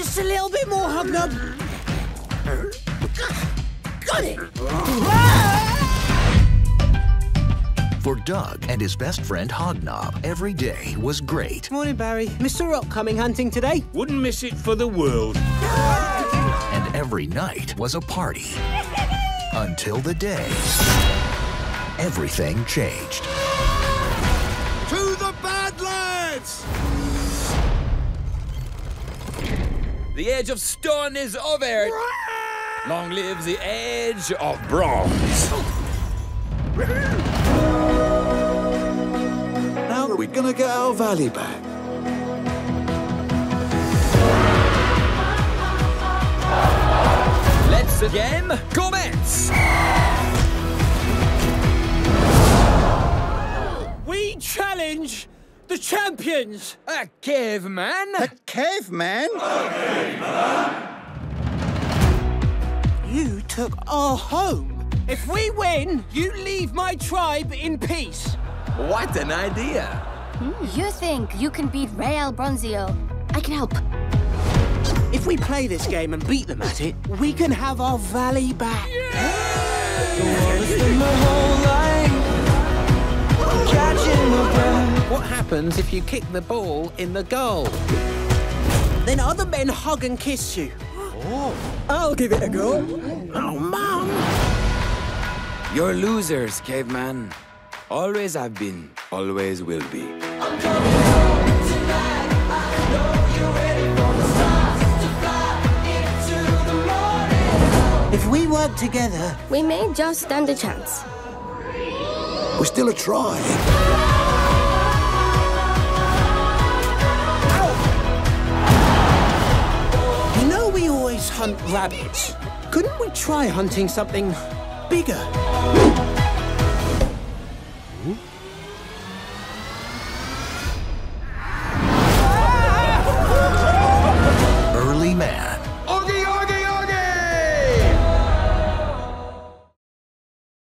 Just a little bit more, Hognob. Got it. For Dug and his best friend Hognob, every day was great. Morning, Barry. Mr. Rock coming hunting today? Wouldn't miss it for the world. And every night was a party. Until the day everything changed. To the Badlands! The age of stone is over. Long live the age of bronze. How are we gonna get our valley back? Let's the game commence. We challenge the champions. A caveman? A caveman? You took our home. If we win, you leave my tribe in peace. What an idea. Hmm, you think you can beat Real Bronzio? I can help. If we play this game and beat them at it, we can have our valley back. What happens if you kick the ball in the goal? Then other men hug and kiss you. Oh. I'll give it a go. Oh, Mum! You're losers, caveman. Always have been, always will be. If we work together, We may just stand a chance. We're still a tribe. Hunt rabbits. Couldn't we try hunting something bigger?